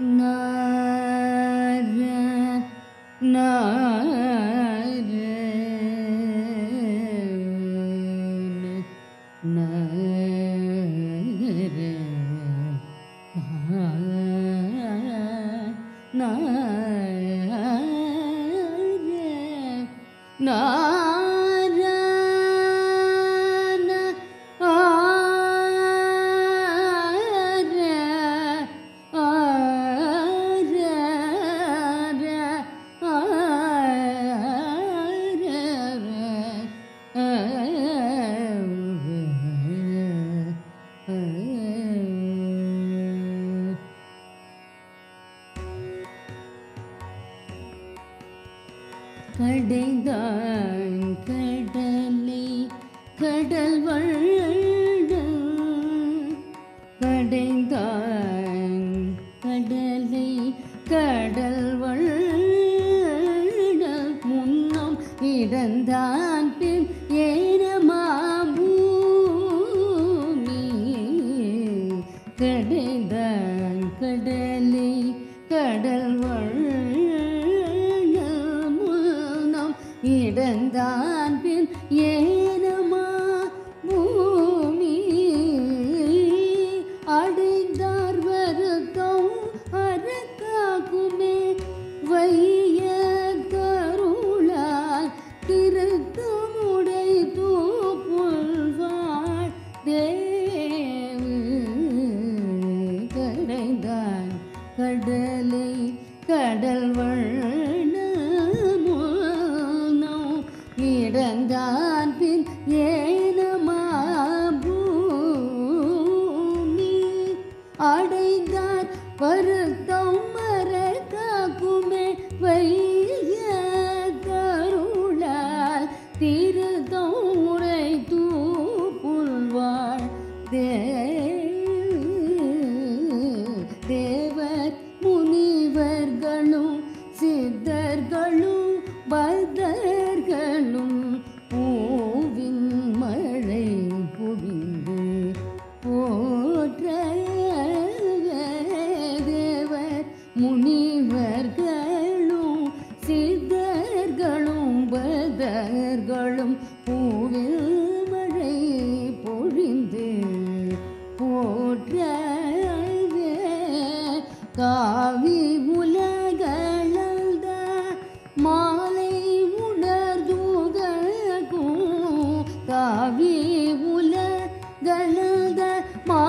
na கடைதான் கடலை கடல் வள்ளம் கடைந்தான் கடலை கடல் வள்ளல். முன்னம் இறந்தான் பின் ஏனமாபூமி கடைந்தான் கடலை கடல் பிறந்தான் பின் ஏனமா? பூமி அடைந்தார் வருத்தம் அறக்காகுமே. வைய கருளால் திருத்தமுடை தூப்புள்வாள் தேவு கடைந்தான் கடலை கடல் வள் இடந்தான் பின் ஏனமா பூமி அடைந்தார் வருத்தம் மறக்காக்குமே வைய கருளால் மலர்களும் பூவில் மழை பொழிந்து போற்ற காவி உலகளந்த மாலை உணர்ந்துகளுக்கும் காவி உலகளந்த மா